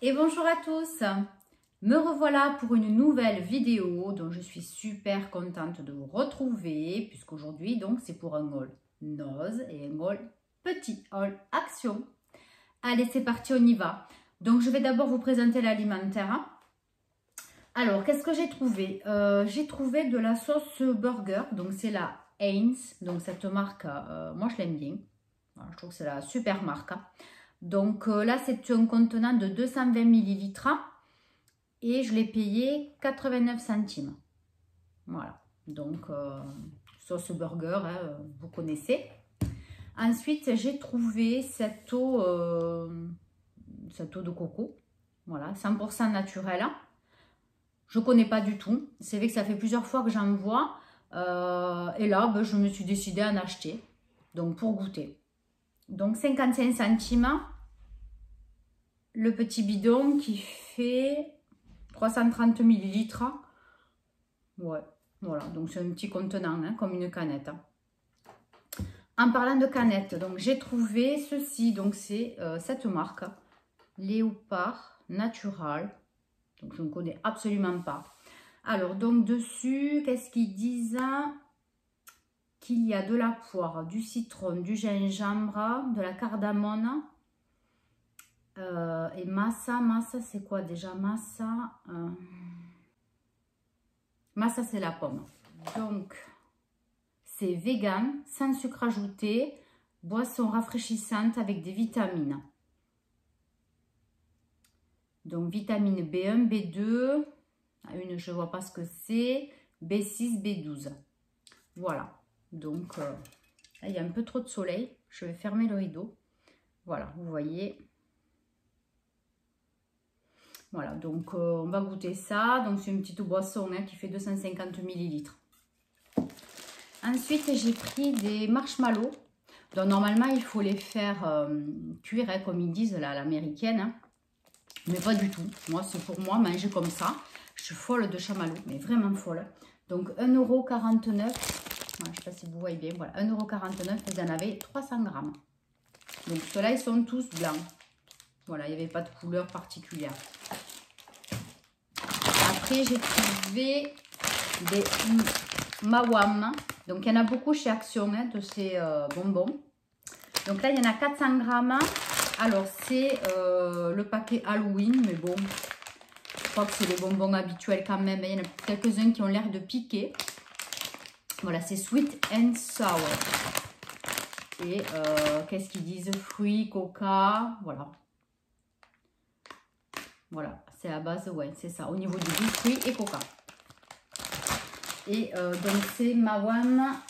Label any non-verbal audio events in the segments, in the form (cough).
Et bonjour à tous Me revoilà pour une nouvelle vidéo dont je suis super contente de vous retrouver puisqu'aujourd'hui donc c'est pour un haul nose et un haul petit haul action. Allez c'est parti on y va. Donc je vais d'abord vous présenter l'alimentaire. Alors qu'est-ce que j'ai trouvé? Euh, J'ai trouvé de la sauce burger donc c'est la Heinz donc cette marque euh, moi je l'aime bien. je trouve que c'est la super marque. Donc euh, là, c'est un contenant de 220 ml et je l'ai payé 89 centimes. Voilà, donc sauce burger, hein, vous connaissez. Ensuite, j'ai trouvé cette eau, cette eau de coco, voilà, 100% naturelle. Je ne connais pas du tout. C'est vrai que ça fait plusieurs fois que j'en vois. et là, ben, je me suis décidée à en acheter. Donc, pour goûter. Donc 55 centimes. Le petit bidon qui fait 330 millilitres. Ouais, voilà. Donc c'est un petit contenant, hein, comme une canette. En parlant de canette, donc j'ai trouvé ceci. Donc c'est euh, cette marque. Léopard Natural. Donc je ne connais absolument pas. Alors donc dessus, qu'est-ce qu'ils disent? Qu'il y a de la poire, du citron, du gingembre, de la cardamone euh, et massa. Massa, c'est quoi déjà? Massa, euh, massa c'est la pomme. Donc, c'est vegan, sans sucre ajouté, boisson rafraîchissante avec des vitamines. Donc, vitamine B1, B2, une, je ne vois pas ce que c'est, B6, B12. Voilà. Donc, euh, il y a un peu trop de soleil. Je vais fermer le rideau. Voilà, vous voyez. Voilà, donc euh, on va goûter ça. Donc, c'est une petite boisson hein, qui fait 250 millilitres. Ensuite, j'ai pris des marshmallows. Donc, normalement, il faut les faire euh, cuire, hein, comme ils disent là, l'américaine. Hein. Mais pas du tout. Moi, c'est pour moi, manger comme ça. Je suis folle de chamallow, mais vraiment folle. Donc, 1,49€ je ne sais pas si vous voyez bien. Voilà, 1,49€. Vous en avez 300 grammes. Donc, ceux-là, ils sont tous blancs. Voilà, il n'y avait pas de couleur particulière. Après, j'ai trouvé des Mawam. Donc, il y en a beaucoup chez Action hein, de ces euh, bonbons. Donc là, il y en a 400 grammes. Alors, c'est euh, le paquet Halloween, mais bon, je crois que c'est les bonbons habituels quand même. Il y en a quelques-uns qui ont l'air de piquer. Voilà, c'est sweet and sour. Et euh, qu'est-ce qu'ils disent? Fruits, coca, voilà. Voilà, c'est à base, ouais, c'est ça. Au niveau du goût, fruits et coca. Et euh, donc, c'est Mawam.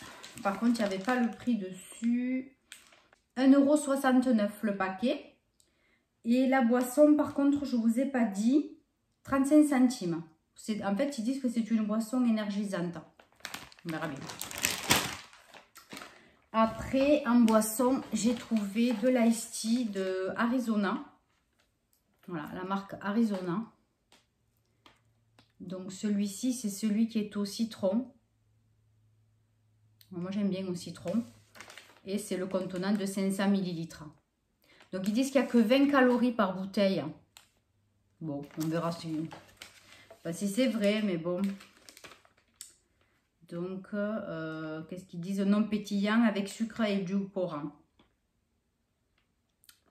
Par contre, il n'y avait pas le prix dessus. 1,69€ le paquet. Et la boisson, par contre, je ne vous ai pas dit, 35 centimes. En fait, ils disent que c'est une boisson énergisante. On verra bien. Après, en boisson, j'ai trouvé de l'ice tea de Arizona. Voilà, la marque Arizona. Donc, celui-ci, c'est celui qui est au citron. Moi, j'aime bien au citron. Et c'est le contenant de 500 ml. Donc, ils disent qu'il n'y a que 20 calories par bouteille. Bon, on verra si, pas si c'est vrai, mais bon, donc, euh, qu'est-ce qu'ils disent? Non pétillant avec sucre et du porant.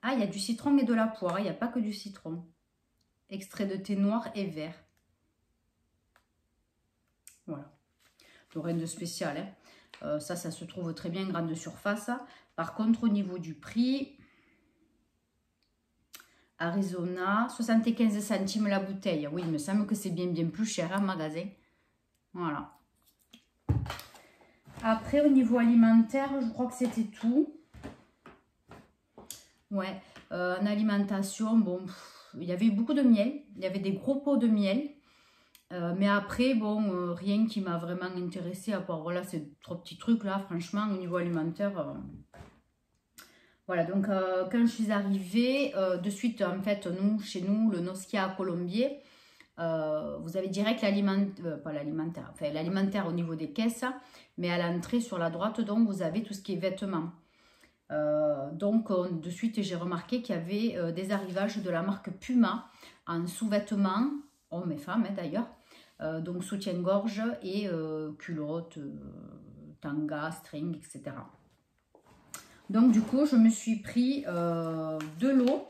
Ah, il y a du citron et de la poire. Il n'y a pas que du citron. Extrait de thé noir et vert. Voilà. rien de spécial. Hein. Euh, ça, ça se trouve très bien grande surface. Par contre, au niveau du prix, Arizona, 75 centimes la bouteille. Oui, il me semble que c'est bien, bien plus cher en magasin. Voilà. Après, au niveau alimentaire, je crois que c'était tout. Ouais, euh, en alimentation, bon, il y avait beaucoup de miel. Il y avait des gros pots de miel. Euh, mais après, bon, euh, rien qui m'a vraiment intéressé à part, voilà, ces trois petits trucs là, franchement, au niveau alimentaire. Voilà, donc quand je suis arrivée, de suite, en fait, nous, chez nous, le Noskia à Colombier, vous avez direct l'alimentaire, pas l'alimentaire, enfin l'alimentaire au niveau des caisses, mais à l'entrée sur la droite, donc vous avez tout ce qui est vêtements. donc de suite j'ai remarqué qu'il y avait des arrivages de la marque Puma en sous-vêtements, hommes et femmes hein, d'ailleurs, donc soutien-gorge et culottes, tanga, string, etc. Donc du coup, je me suis pris euh, de l'eau.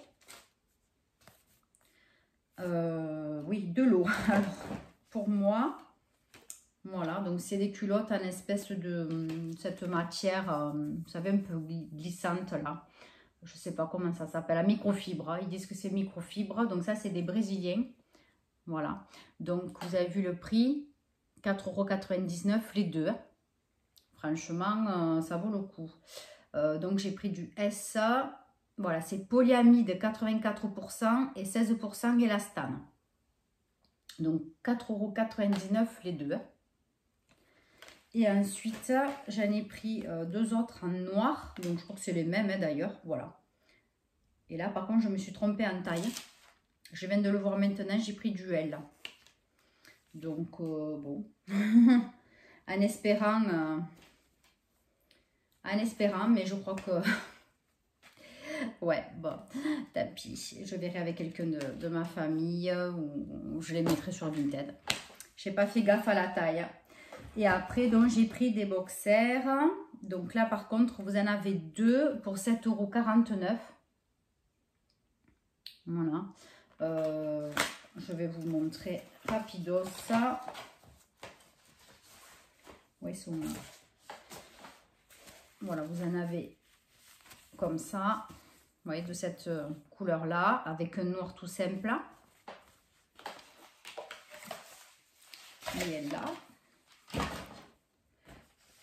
Euh, oui, de l'eau. (laughs) Alors, pour moi, voilà, donc c'est des culottes en espèce de cette matière, euh, vous savez, un peu glissante là. Je ne sais pas comment ça s'appelle, la microfibre. Ils disent que c'est microfibre. Donc ça, c'est des Brésiliens. Voilà. Donc, vous avez vu le prix, 4,99€ les deux. Franchement, ça vaut le coup. Euh, donc j'ai pris du SA. Voilà, c'est polyamide 84% et 16% élastane. Donc 4,99€ les deux. Et ensuite, j'en ai pris euh, deux autres en noir. Donc je crois que c'est les mêmes hein, d'ailleurs. Voilà. Et là, par contre, je me suis trompée en taille. Je viens de le voir maintenant, j'ai pris du L. Donc, euh, bon. (laughs) en espérant en espérant, mais je crois que... (laughs) ouais, bon, tapis. Je verrai avec quelqu'un de, ma famille ou, je les mettrai sur Vinted. J'ai pas fait gaffe à la taille. Et après, donc, j'ai pris des boxers. Donc là, par contre, vous en avez deux pour 7,49€. Voilà. Euh, je vais vous montrer rapidos ça. Sont voilà, vous en avez comme ça. Vous voyez, de cette euh, couleur-là, avec un noir tout simple. Et elle là.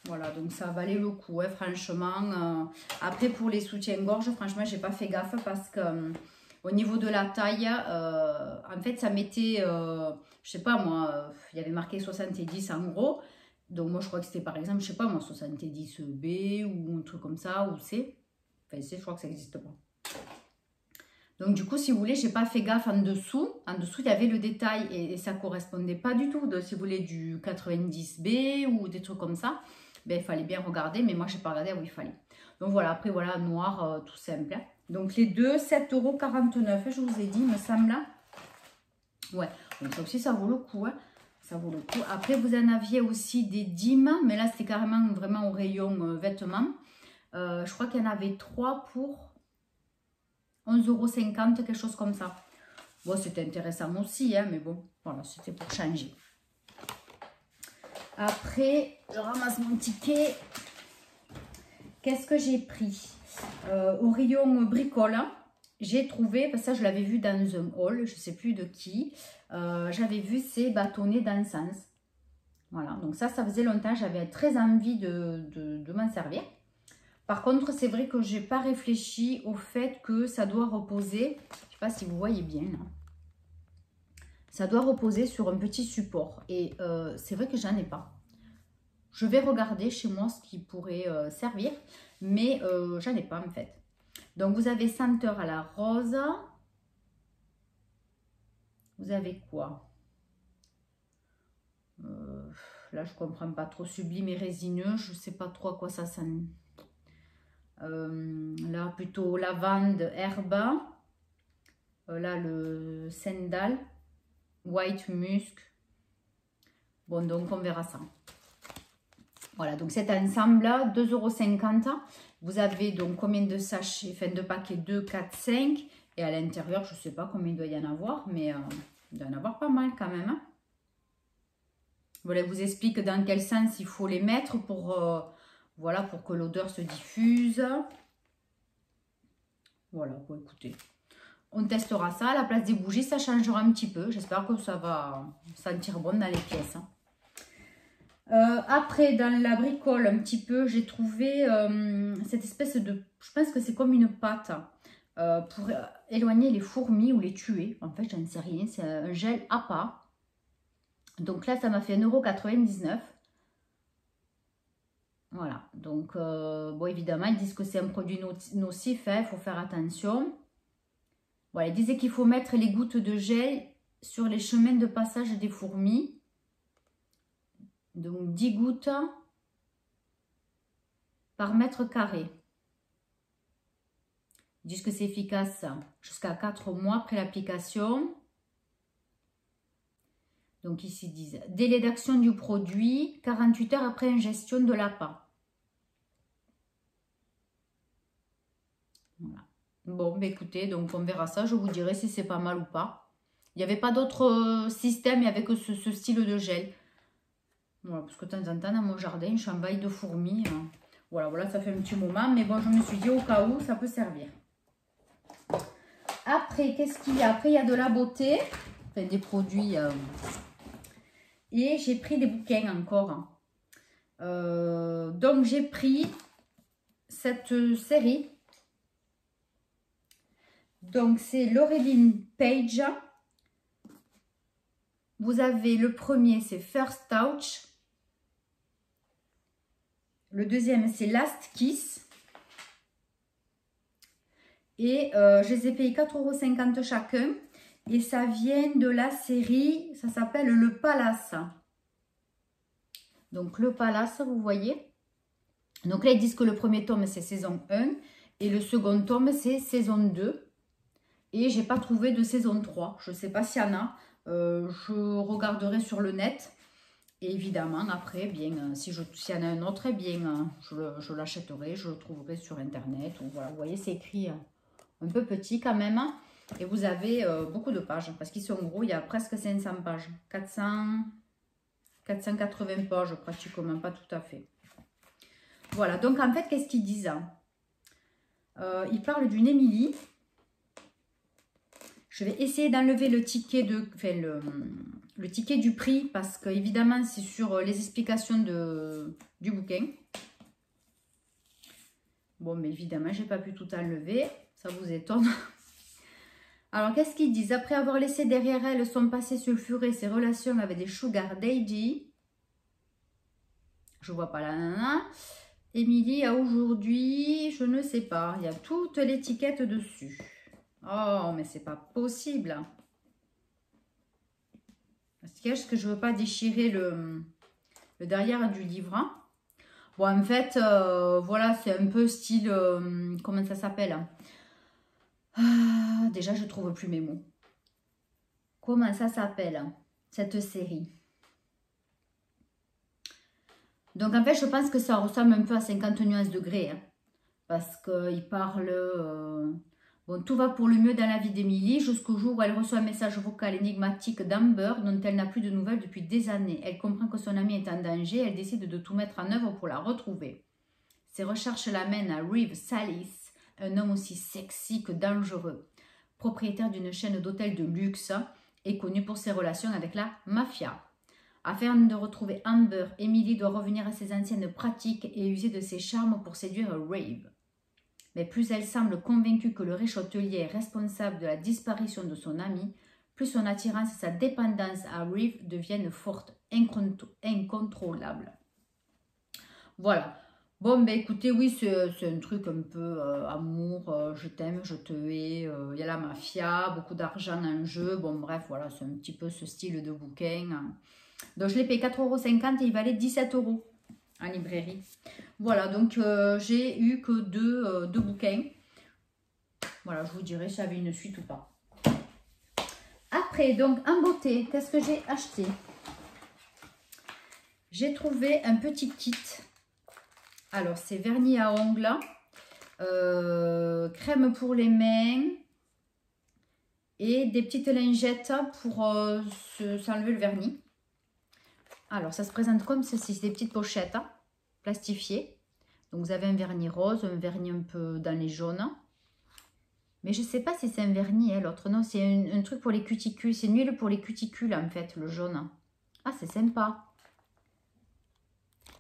Voilà, donc ça valait le coup, hein, franchement. Euh. après, pour les soutiens-gorge, franchement, j'ai pas fait gaffe parce que au niveau de la taille, en fait, ça mettait, je sais pas moi, il y avait marqué 70 en gros. Donc moi je crois que c'était par exemple, je sais pas moi, 70B ou un truc comme ça, ou C. Enfin C, je crois que ça n'existe pas. Donc du coup, si vous voulez, j'ai pas fait gaffe en dessous. En dessous, il y avait le détail et, ça correspondait pas du tout. si vous voulez, du 90B ou des trucs comme ça, ben, il fallait bien regarder. Mais moi, j'ai pas regardé où il fallait. Donc voilà, après voilà, noir, euh, tout simple. Hein. Donc les deux, 7,49€, je vous ai dit, me semble. Ouais, donc ça aussi, ça vaut le coup. Hein ça vaut le coup. Après, vous en aviez aussi des dîmes, mais là, c'était carrément vraiment au rayon euh, vêtements. Euh, je crois qu'il y en avait trois pour 11,50€, quelque chose comme ça. Bon, c'était intéressant aussi, hein, mais bon, voilà, c'était pour changer. Après, je ramasse mon ticket. Qu'est-ce que j'ai pris? Euh, Au rayon bricole, j'ai trouvé, parce que ça je l'avais vu dans un haul, je ne sais plus de qui, euh, j'avais vu ces bâtonnets d'encens. Voilà, donc ça, ça faisait longtemps, j'avais très envie de, m'en servir. Par contre, c'est vrai que je n'ai pas réfléchi au fait que ça doit reposer, je ne sais pas si vous voyez bien ça doit reposer sur un petit support. Et euh, c'est vrai que j'en ai pas. Je vais regarder chez moi ce qui pourrait euh, servir, mais j'en ai pas en fait. Donc, vous avez senteur à la rose. Vous avez quoi? Euh, Là, je comprends pas trop. Sublime et résineux. Je sais pas trop à quoi ça sent. Euh, là, plutôt lavande, herbe. Euh, là, le sandal. White musk. Bon, donc on verra ça. Voilà, donc cet ensemble-là, 2,50€. Vous avez donc combien de sachets, fin de paquets? 2, 4, 5. Et à l'intérieur, je ne sais pas combien il doit y en avoir, mais euh, il doit y en avoir pas mal quand même. Hein. Voilà, je vous explique dans quel sens il faut les mettre pour, euh, voilà, pour que l'odeur se diffuse. Voilà, écoutez. On testera ça. À la place des bougies, ça changera un petit peu. J'espère que ça va sentir bon dans les pièces. Hein. Euh, après, dans la bricole, un petit peu, j'ai trouvé euh, cette espèce de... Je pense que c'est comme une pâte euh, pour éloigner les fourmis ou les tuer. En fait, j'en sais rien. C'est un gel à pas. Donc là, ça m'a fait 1,99€. Voilà. Donc, bon, évidemment, ils disent que c'est un produit nocif. Il hein, faut faire attention. Voilà, ils disaient qu'il faut mettre les gouttes de gel sur les chemins de passage des fourmis. Donc 10 gouttes par mètre carré. Ils disent que c'est efficace jusqu'à 4 mois après l'application. Donc ici, ils disent délai d'action du produit, 48 heures après ingestion de l'appât. Bon, bah écoutez, donc on verra ça. Je vous dirai si c'est pas mal ou pas. Il n'y avait pas d'autre euh, système avec ce, ce, style de gel. Parce que de temps en temps, dans mon jardin, je suis en de fourmis. Hein. Voilà, voilà, ça fait un petit moment. Mais bon, je me suis dit au cas où, ça peut servir. Après, qu'est-ce qu'il y a? Après, il y a de la beauté. Des produits... Euh, et j'ai pris des bouquins encore. Euh, donc, j'ai pris cette série. Donc, c'est Laureline Page. Vous avez le premier, c'est First Touch. Le deuxième, c'est Last Kiss. Et euh, je les ai payés 4,50€ chacun. Et ça vient de la série, ça s'appelle Le Palace. Donc le Palace, vous voyez. Donc là, ils disent que le premier tome, c'est saison 1. Et le second tome, c'est saison 2. Et j'ai pas trouvé de saison 3. Je ne sais pas s'il y en a. Euh, je regarderai sur le net. Et évidemment, après, bien, euh, si s'il y en a un autre, eh bien, euh, je, l'achèterai, je le trouverai sur Internet. Ou voilà, vous voyez, c'est écrit un peu petit quand même. Et vous avez euh, beaucoup de pages, parce qu'ici en gros, il y a presque 500 pages. 400, 480 pages pratiquement, pas tout à fait. Voilà, donc en fait, qu'est-ce qu'ils disent euh, Ils parlent d'une Émilie. Je vais essayer d'enlever le ticket de, enfin, le, le, ticket du prix, parce que évidemment, c'est sur les explications de, du bouquin. Bon, mais évidemment, j'ai pas pu tout enlever. Ça vous étonne (laughs) Alors, qu'est-ce qu'ils disent? Après avoir laissé derrière elle son passé sulfuré, ses relations avec des sugar daddy, je vois pas la nana, Émilie a aujourd'hui, je ne sais pas, il y a toute l'étiquette dessus. Oh, mais c'est pas possible. Est-ce que je veux pas déchirer le, derrière du livre hein? Bon, en fait, euh, voilà, c'est un peu style, euh, comment ça s'appelle ah, déjà, je trouve plus mes mots. Comment ça s'appelle, cette série? Donc, en fait, je pense que ça ressemble un peu à 50 nuances degrés. Hein, parce qu'il parle... Euh, tout va pour le mieux dans la vie d'Emilie jusqu'au jour où elle reçoit un message vocal énigmatique d'Amber dont elle n'a plus de nouvelles depuis des années. Elle comprend que son amie est en danger. Elle décide de tout mettre en œuvre pour la retrouver. Ses recherches l'amènent à Reeve Salis, un homme aussi sexy que dangereux. Propriétaire d'une chaîne d'hôtels de luxe et connu pour ses relations avec la mafia. Afin de retrouver Amber, Emily doit revenir à ses anciennes pratiques et user de ses charmes pour séduire Rave. Mais plus elle semble convaincue que le riche hôtelier est responsable de la disparition de son ami, plus son attirance et sa dépendance à Rave deviennent fortes, incontrôlables. Voilà. Bon, ben écoutez, oui, c'est un truc un peu euh, amour, euh, je t'aime, je te hais, euh, il y a la mafia, beaucoup d'argent en jeu. Bon, bref, voilà, c'est un petit peu ce style de bouquin. Donc, je l'ai payé 4,50€ et il valait 17 euros en librairie. Voilà, donc j'ai eu que deux, deux, bouquins. Voilà, je vous dirai si j'avais une suite ou pas. Après, donc, en beauté, qu'est-ce que j'ai acheté? J'ai trouvé un petit kit alors, c'est vernis à ongles, euh, crème pour les mains et des petites lingettes pour euh, s'enlever le vernis. Alors, ça se présente comme ceci, c'est des petites pochettes plastifiées. Donc, vous avez un vernis rose, un vernis un peu dans les jaunes. Mais je ne sais pas si c'est un vernis, hein, l'autre. Non, c'est un, un, truc pour les cuticules. C'est une huile pour les cuticules, en fait, le jaune. Ah, c'est sympa.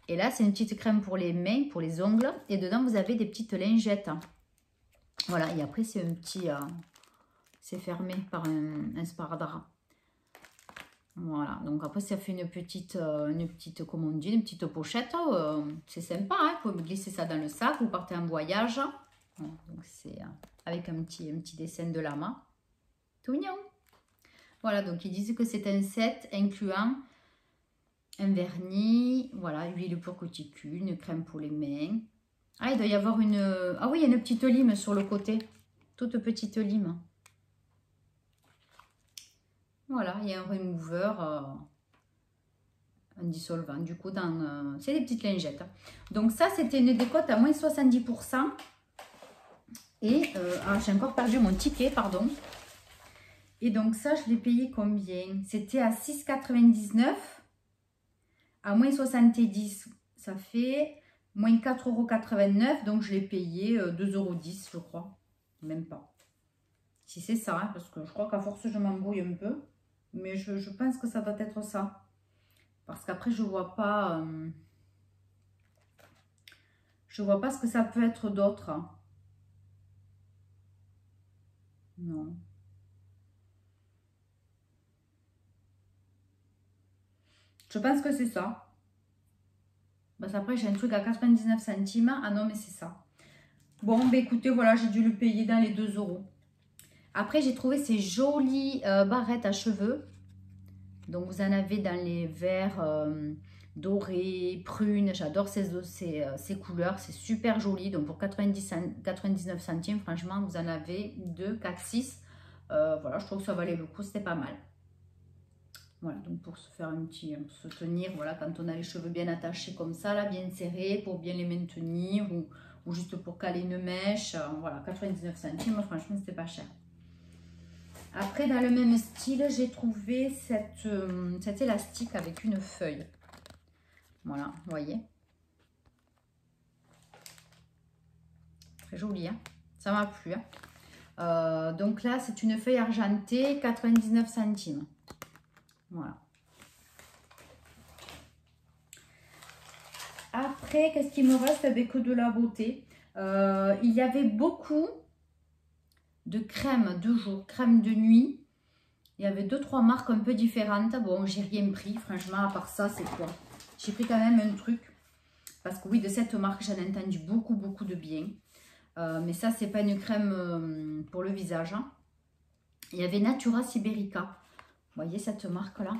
Et là, c'est une petite crème pour les mains, pour les ongles. Et dedans, vous avez des petites lingettes. Voilà, et après, c'est un petit... Euh, c'est fermé par un, un sparadrap. Voilà, donc après, ça fait une petite, euh, une petite comment on dit, une petite pochette. Euh, c'est sympa, hein vous glisser ça dans le sac, vous partez en voyage. donc c'est avec un petit, un petit dessin de lama. Tout mignon. Voilà, donc ils disent que c'est un set incluant un vernis, voilà, huile pour cuticule, une crème pour les mains. Ah, il doit y avoir une... Ah oui, il y a une petite lime sur le côté. Toute petite lime. Voilà, il y a un remover, euh, un dissolvant. Du coup, euh, c'est des petites lingettes. Donc ça, c'était une décote à moins 70%. Et euh, ah, j'ai encore perdu mon ticket, pardon. Et donc ça, je l'ai payé combien? C'était à 6,99 à moins 70, ça fait moins 4,89 Donc je l'ai payé 2,10 euros, je crois. Même pas. Si c'est ça, hein, parce que je crois qu'à force, je m'embrouille un peu. Mais je, pense que ça doit être ça. Parce qu'après, je vois pas... Euh, je vois pas ce que ça peut être d'autre. Non. Je pense que c'est ça. Parce après, j'ai un truc à 99 centimes. Ah non, mais c'est ça. Bon, ben écoutez, voilà, j'ai dû le payer dans les 2 euros. Après, j'ai trouvé ces jolies euh, barrettes à cheveux. Donc, vous en avez dans les verts euh, dorés, prunes. J'adore ces, ces, euh, ces, couleurs. C'est super joli. Donc, pour 90, 99 centimes, franchement, vous en avez 2, 4, 6. voilà, je trouve que ça valait le coup. C'était pas mal. Voilà, donc pour se faire un petit, pour se tenir, voilà, quand on a les cheveux bien attachés comme ça, là, bien serrés, pour bien les maintenir, ou, ou juste pour caler une mèche, voilà, 99 centimes, franchement, c'était pas cher. Après, dans le même style, j'ai trouvé cette, euh, cet élastique avec une feuille. Voilà, vous voyez. Très joli, hein ça m'a plu. Hein euh, donc là, c'est une feuille argentée, 99 centimes. Voilà. Après, qu'est-ce qui me reste avec de la beauté? Euh, Il y avait beaucoup de crème de jour, crème de nuit. Il y avait deux, trois marques un peu différentes. Bon, j'ai rien pris, franchement, à part ça, c'est quoi J'ai pris quand même un truc. Parce que oui, de cette marque, j'en ai entendu beaucoup, beaucoup de bien. Euh, mais ça, c'est pas une crème euh, pour le visage. Hein. Il y avait Natura Siberica. Vous voyez cette marque-là?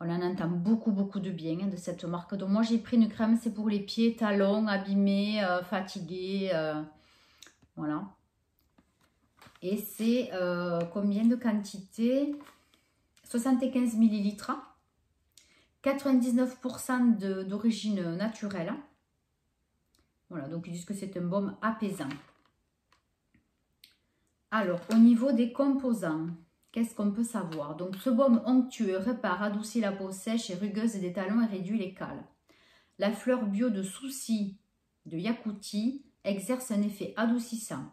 On en entend beaucoup, beaucoup de bien hein, de cette marque. Donc moi, j'ai pris une crème, c'est pour les pieds, talons, abîmés, euh, fatigués. voilà. Et c'est euh, combien de quantité? 75 ml. 99% d'origine naturelle. Voilà, donc ils disent que c'est un baume apaisant. Alors, au niveau des composants, qu'est-ce qu'on peut savoir? Donc, ce baume onctueux répare, adoucit la peau sèche et rugueuse des talons et réduit les cales. La fleur bio de souci de Yakoutie exerce un effet adoucissant.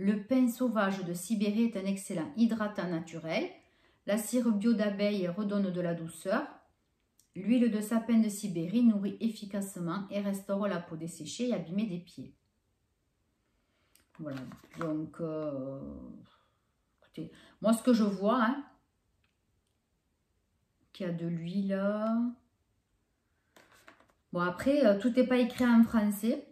Le pain sauvage de Sibérie est un excellent hydratant naturel. La cire bio d'abeille redonne de la douceur. L'huile de sapin de Sibérie nourrit efficacement et restaure la peau desséchée et abîmée des pieds. Voilà, donc, euh, écoutez, moi ce que je vois, hein, qu'il y a de l'huile. Bon, après, euh, tout n'est pas écrit en français.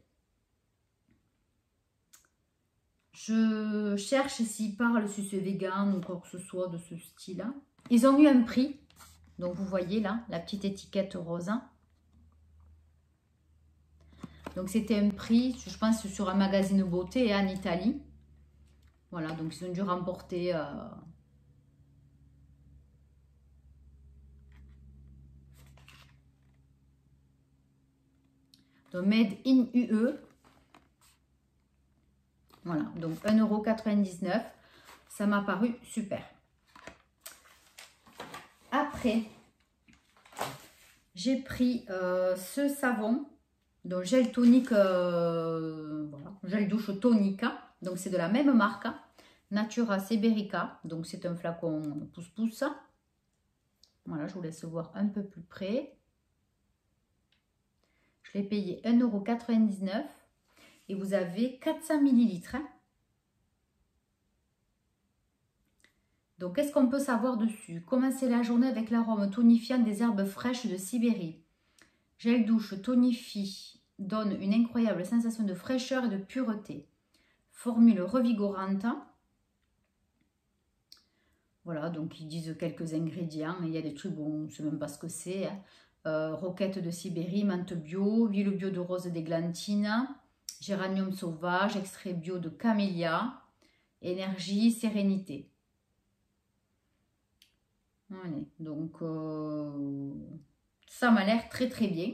Je cherche s'ils parlent si c'est vegan ou quoi que ce soit de ce style-là. Ils ont eu un prix. Donc, vous voyez là, la petite étiquette rose. Donc, c'était un prix, je pense, sur un magazine beauté en Italie. Voilà, donc ils ont dû remporter... Euh, donc, Made in UE. Voilà, donc 1,99€. Ça m'a paru super. Après, j'ai pris euh, ce savon, donc gel tonique, euh, voilà, gel douche tonica. Donc c'est de la même marque, Natura Seberica. Donc c'est un flacon pouce-pouce. Voilà, je vous laisse voir un peu plus près. Je l'ai payé 1,99€ et vous avez 400 millilitres. Hein. Donc, qu'est-ce qu'on peut savoir dessus? Commencez la journée avec l'arôme tonifiant des herbes fraîches de Sibérie? Gel douche tonifie, donne une incroyable sensation de fraîcheur et de pureté. Formule revigorante. Voilà, donc ils disent quelques ingrédients. Il y a des trucs, bon, on ne sait même pas ce que c'est. Hein. Euh, roquette de Sibérie, menthe bio, huile bio de rose d'églantine, géranium sauvage, extrait bio de camélia, énergie, sérénité. donc euh, ça m'a l'air très très bien.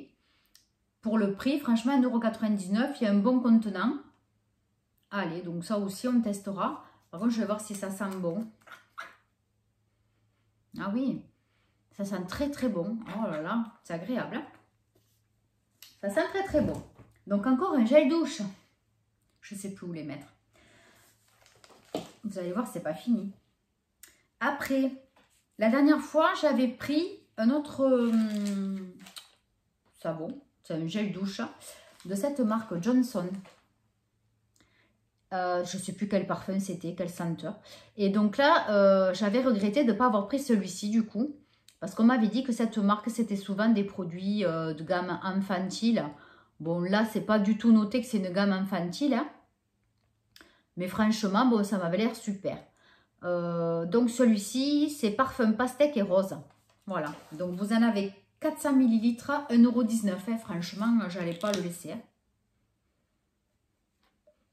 Pour le prix, franchement, 1,99€, il y a un bon contenant. Allez, donc ça aussi, on testera. Par contre, je vais voir si ça sent bon. Ah oui, ça sent très très bon. Oh là là, c'est agréable. Hein. ça sent très très bon. Donc encore un gel douche. Je ne sais plus où les mettre. Vous allez voir, c'est pas fini. Après, la dernière fois, j'avais pris un autre hum, savon. C'est un gel douche de cette marque Johnson. Euh, je ne sais plus quel parfum c'était, quelle senteur. Et donc là, euh, j'avais regretté de ne pas avoir pris celui-ci du coup. Parce qu'on m'avait dit que cette marque, c'était souvent des produits euh, de gamme infantile. Bon, là, c'est pas du tout noté que c'est une gamme infantile. Hein. Mais franchement, bon, ça m'avait l'air super. donc celui-ci, c'est parfum pastèque et rose. Voilà. Donc vous en avez 400 ml, 1,19€. Hein. Franchement, j'allais pas le laisser. Hein.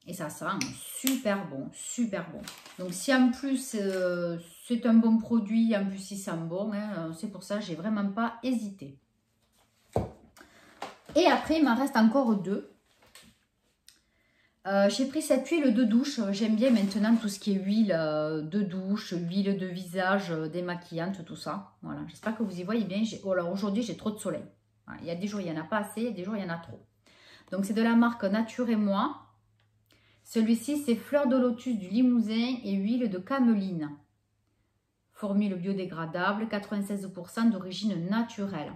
Et ça sent super bon, super bon. Donc si en plus euh, c'est un bon produit, en plus il sent bon, hein, euh, c'est pour ça que j'ai vraiment pas hésité. Et après il m'en reste encore deux. Euh, j'ai pris cette huile de douche. J'aime bien maintenant tout ce qui est huile de douche, huile de visage, démaquillante, tout ça. Voilà, j'espère que vous y voyez bien. Oh, aujourd'hui j'ai trop de soleil. Il y a des jours il n'y en a pas assez, il y a des jours il y en a trop. Donc c'est de la marque Nature et Moi. Celui-ci, c'est fleur de lotus du Limousin et huile de cameline. Formule biodégradable, 96% d'origine naturelle.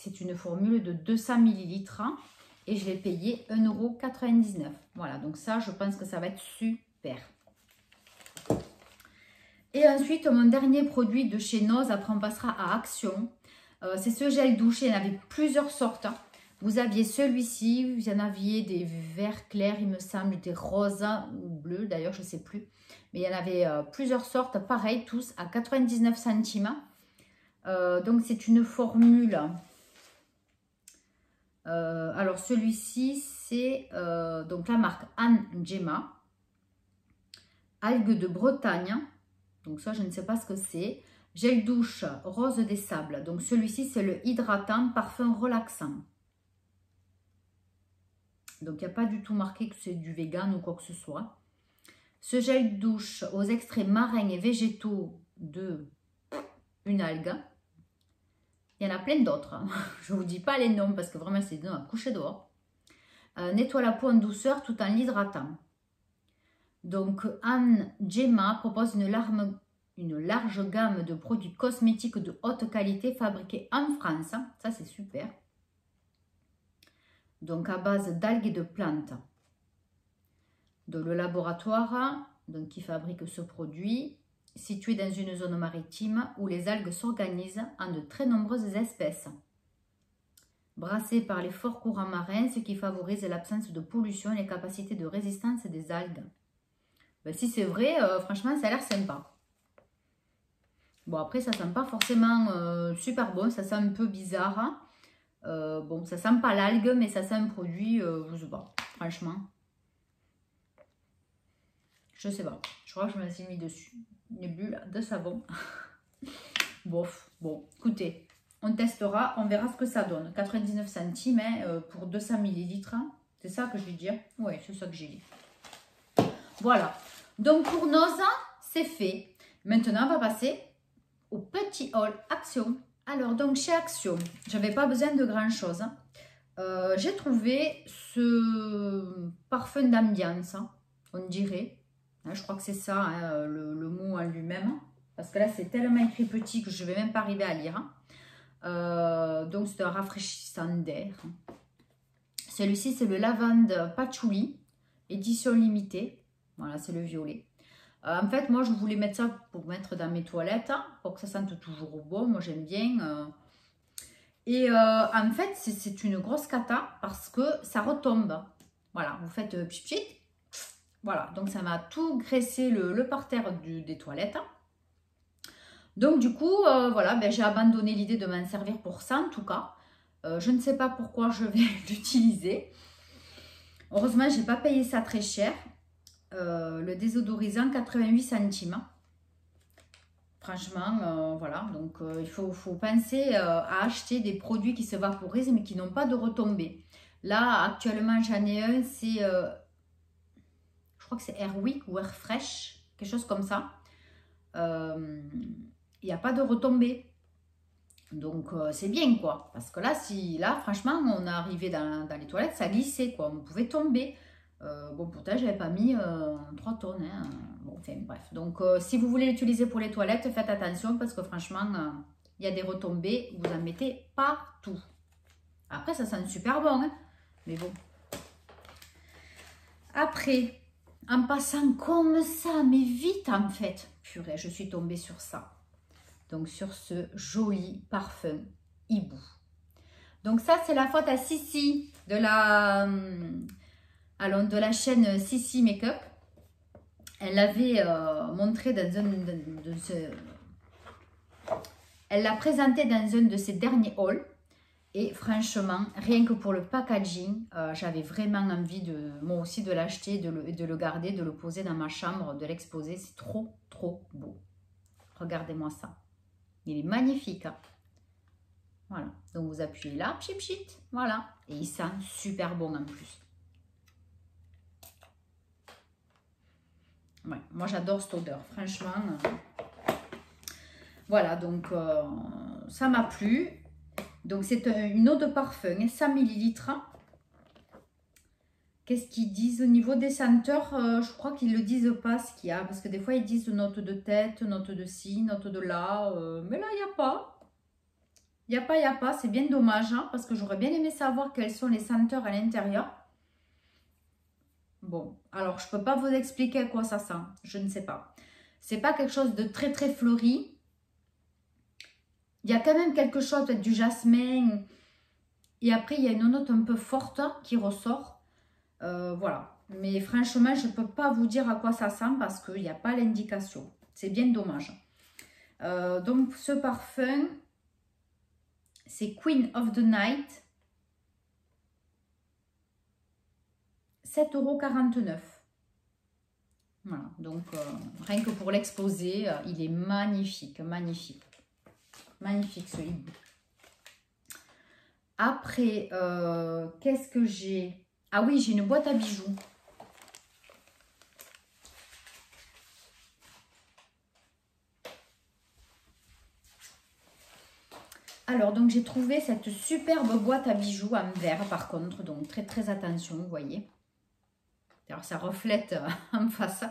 C'est une formule de 200 ml et je l'ai payé 1,99€. Voilà, donc ça, je pense que ça va être super. Et ensuite, mon dernier produit de chez Noz, après on passera à Action. Euh, c'est ce gel douche, il y en avait plusieurs sortes. Vous aviez celui-ci, vous en aviez des verts clairs, il me semble, des roses ou bleus, d'ailleurs, je ne sais plus. Mais il y en avait euh, plusieurs sortes, pareil, tous à 99 centimes. Euh, donc, c'est une formule. Euh, alors, celui-ci, c'est donc la marque Anne Gemma. Algues de Bretagne. Donc, ça, je ne sais pas ce que c'est. Gel douche rose des sables. Donc, celui-ci, c'est le hydratant parfum relaxant. Donc, il n'y a pas du tout marqué que c'est du vegan ou quoi que ce soit. Ce gel douche aux extraits marins et végétaux de une algue. Il y en a plein d'autres. Hein. (laughs) Je ne vous dis pas les noms parce que vraiment, c'est à coucher dehors. Euh, nettoie la peau en douceur tout en l'hydratant. Donc, Anne Gemma propose une, une large gamme de produits cosmétiques de haute qualité fabriqués en France. Ça, c'est super donc à base d'algues et de plantes. De le laboratoire donc, qui fabrique ce produit, situé dans une zone maritime où les algues s'organisent en de très nombreuses espèces. Brassées par les forts courants marins, ce qui favorise l'absence de pollution et les capacités de résistance des algues. Ben, si c'est vrai, euh, franchement, ça a l'air sympa. Bon, après, ça sent pas forcément euh, super bon, ça sent un peu bizarre. Euh, bon, ça sent pas l'algue, mais ça sent un produit, je sais pas, franchement. Je sais pas. Je crois que je me suis mis dessus. Une de savon. Bof. Bon, écoutez, on testera, on verra ce que ça donne. 99 centimes hein, euh, pour 200 millilitres. Hein. C'est ça que je vais dire? Oui, c'est ça que j'ai dit. Voilà. Donc pour nos c'est fait. Maintenant, on va passer au petit haul action. Alors, donc chez Action, j'avais pas besoin de grand chose. Hein. Euh, j'ai trouvé ce parfum d'ambiance, on dirait. Hein, je crois que c'est ça le, mot en lui-même. Parce que là, c'est tellement écrit petit que je ne vais même pas arriver à lire. Euh, donc, c'est un rafraîchissant d'air. Celui-ci, c'est le lavande patchouli, édition limitée. Voilà, c'est le violet. Euh, en fait, moi, je voulais mettre ça pour mettre dans mes toilettes, hein, pour que ça sente toujours bon. Moi, j'aime bien. Euh. Et euh, en fait, c'est une grosse cata parce que ça retombe. Voilà, vous faites pchit, Voilà, donc ça m'a tout graissé le, parterre des toilettes. Donc du coup, euh, voilà, ben, j'ai abandonné l'idée de m'en servir pour ça en tout cas. Euh, je ne sais pas pourquoi je vais (laughs) l'utiliser. Heureusement, je n'ai pas payé ça très cher. Euh, le désodorisant, 88 centimes. Franchement, voilà. Donc, il faut, faut penser à acheter des produits qui se vaporisent mais qui n'ont pas de retombées. Là, actuellement, j'en ai un, c'est... je crois que c'est Airwick ou Airfresh, quelque chose comme ça. Il n'y a pas de retombées. Donc, euh, c'est bien, quoi. Parce que là, si, là, franchement, on est arrivé dans, les toilettes, ça glissait, quoi. On pouvait tomber. Euh, bon, pourtant, je n'avais pas mis euh, 3 tonnes. Hein. Bon, enfin, bref. Donc, euh, si vous voulez l'utiliser pour les toilettes, faites attention parce que franchement, il y a des retombées. Vous en mettez partout. Après, ça sent super bon, hein. Mais bon. Après, en passant comme ça, mais vite, en fait. Purée, je suis tombée sur ça donc sur ce joli parfum hibou. Donc ça, c'est la faute à Sissi de la, euh, de la chaîne Sissi Makeup. Elle l'avait euh, montré dans de, l'a présenté dans un de ses derniers hauls. Et franchement, rien que pour le packaging, euh, j'avais vraiment envie de moi aussi de l'acheter, de le, de le garder, de le poser dans ma chambre, de l'exposer. C'est trop, trop beau. Regardez-moi ça. Il est magnifique. Hein. Voilà. Donc vous appuyez là, pchit pchit. Voilà. Et il sent super bon en plus. Moi j'adore cette odeur. Franchement. Voilà, donc euh, ça m'a plu. Donc c'est une eau de parfum, 100 ml. Qu'est-ce qu'ils disent au niveau des senteurs? Euh, Je crois qu'ils ne le disent pas ce qu'il y a. Parce que des fois, ils disent note de tête, note de ci, note de là. Euh, mais là, il n'y a pas. Il n'y a pas, il n'y a pas. C'est bien dommage. Hein, parce que j'aurais bien aimé savoir quelles sont les senteurs à l'intérieur. Bon, alors je ne peux pas vous expliquer à quoi ça sent. Je ne sais pas. C'est pas quelque chose de très très fleuri. Il y a quand même quelque chose, peut-être du jasmin. Et après, il y a une note un peu forte qui ressort. Euh, voilà. Mais franchement, je ne peux pas vous dire à quoi ça sent parce qu'il n'y a pas l'indication. C'est bien dommage. Euh, donc, ce parfum, c'est Queen of the Night. 7,49€. Voilà, donc euh, rien que pour l'exposer, il est magnifique, magnifique. Magnifique ce hibou. Après, qu'est-ce que j'ai? Ah oui, j'ai une boîte à bijoux. Alors, donc j'ai trouvé cette superbe boîte à bijoux en verre par contre. Donc, très très attention, vous voyez. Alors, ça reflète (laughs) en face.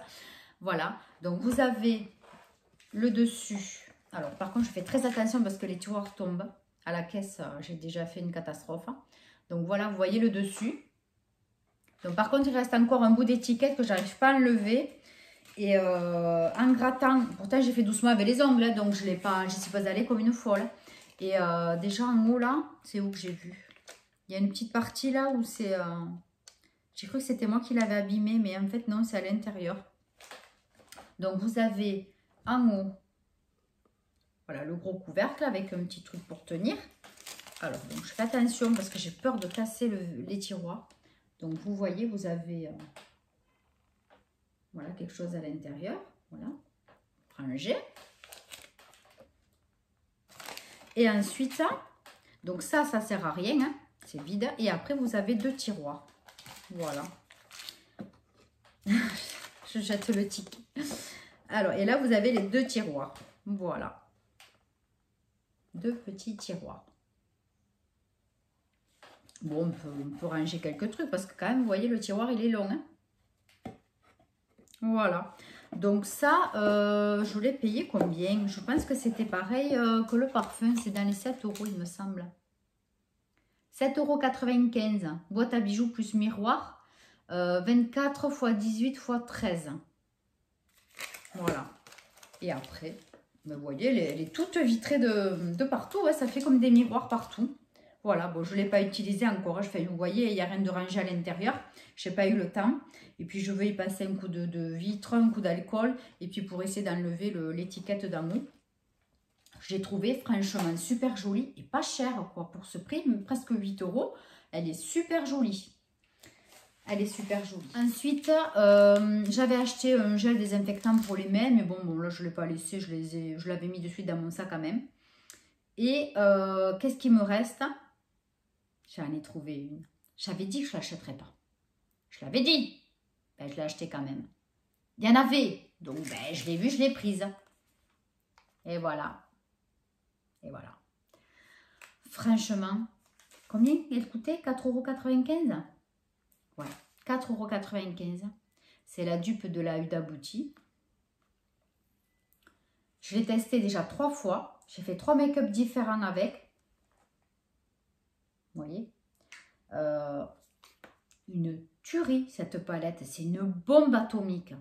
Voilà. Donc, vous avez le dessus. Alors, par contre, je fais très attention parce que les tiroirs tombent. À la caisse, j'ai déjà fait une catastrophe. Donc, voilà, vous voyez le dessus. Donc, par contre, il reste encore un bout d'étiquette que j'arrive pas à enlever. Et euh, en grattant, pourtant j'ai fait doucement avec les ongles, hein, donc je pas, suis pas allée comme une folle. Et euh, déjà en haut là, c'est où que j'ai vu Il y a une petite partie là où c'est... Euh, j'ai cru que c'était moi qui l'avais abîmé, mais en fait non, c'est à l'intérieur. Donc vous avez en haut, voilà le gros couvercle avec un petit truc pour tenir. Alors je fais attention parce que j'ai peur de casser les tiroirs. Donc, vous voyez, vous avez euh, voilà, quelque chose à l'intérieur. Voilà, rangé. Et ensuite, donc ça, ça sert à rien. Hein. c'est vide. Et après, vous avez deux tiroirs. Voilà. (laughs) Je jette le ticket. Alors, et là, vous avez les deux tiroirs. Voilà. Deux petits tiroirs. Bon, on peut, ranger quelques trucs parce que quand même, vous voyez, le tiroir, il est long. Hein. voilà. Donc ça, euh, je l'ai payé combien? Je pense que c'était pareil euh, que le parfum. C'est dans les 7 euros, il me semble. 7,95 euros. Boîte à bijoux plus miroir. 24 x 18 x 13. Voilà. Et après, vous voyez, elle est, toute vitrée de, partout. ça fait comme des miroirs partout. Voilà, bon, je ne l'ai pas utilisé encore. Vous voyez, il n'y a rien de rangé à l'intérieur. Je n'ai pas eu le temps. Et puis, je vais y passer un coup de, vitre, un coup d'alcool. Et puis, pour essayer d'enlever l'étiquette d'en haut. J'ai trouvé franchement super jolie et pas cher quoi. Pour ce prix, presque 8 euros. Elle est super jolie. Elle est super jolie. Ensuite, euh, j'avais acheté un gel désinfectant pour les mains. Mais bon, bon là, je ne l'ai pas laissé. Je l'avais mis de suite dans mon sac quand même. Et euh, qu'est-ce qui me reste? J'en ai trouvé une. J'avais dit que je ne l'achèterais pas. Je l'avais dit. Ben, je l'ai acheté quand même. Il y en avait. Donc, ben, je l'ai vu, je l'ai prise. Et voilà. Et voilà. Franchement, combien elle coûtait? 4,95€ Ouais, 4,95€. C'est la dupe de la Huda Bouti. Je l'ai testé déjà trois fois. J'ai fait trois make-up différents avec. Vous voyez? Euh, Une tuerie, cette palette. C'est une bombe atomique.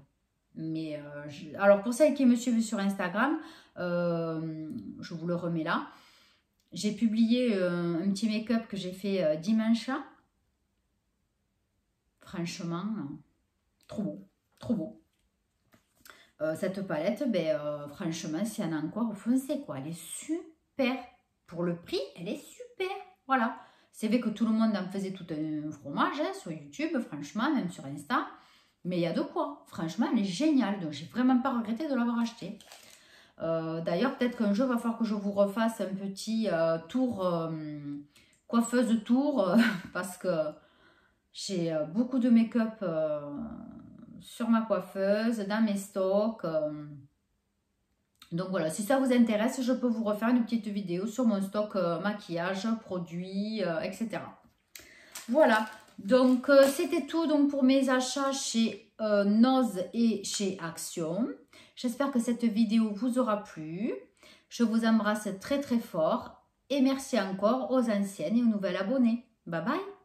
Mais euh, alors pour celles qui me suivent sur Instagram, euh, je vous le remets là. J'ai publié un petit make-up que j'ai fait dimanche. Franchement, trop beau, trop beau. cette palette, ben, franchement, si elle a encore, foncé quoi. Elle est super. Pour le prix, elle est super. Voilà. C'est vrai que tout le monde en faisait tout un fromage hein, sur YouTube, franchement, même sur Insta. Mais il y a de quoi. Franchement, elle est géniale. Donc, j'ai vraiment pas regretté de l'avoir acheté. Euh, d'ailleurs, peut-être qu'un jour, il va falloir que je vous refasse un petit euh, tour, euh, coiffeuse tour, (laughs) parce que j'ai beaucoup de make-up sur ma coiffeuse, dans mes stocks. Donc voilà, si ça vous intéresse, je peux vous refaire une petite vidéo sur mon stock euh, maquillage, produits, euh, etc. Voilà, donc euh, c'était tout donc pour mes achats chez Noz et chez Action. J'espère que cette vidéo vous aura plu. Je vous embrasse très très fort et merci encore aux anciennes et aux nouvelles abonnées. Bye bye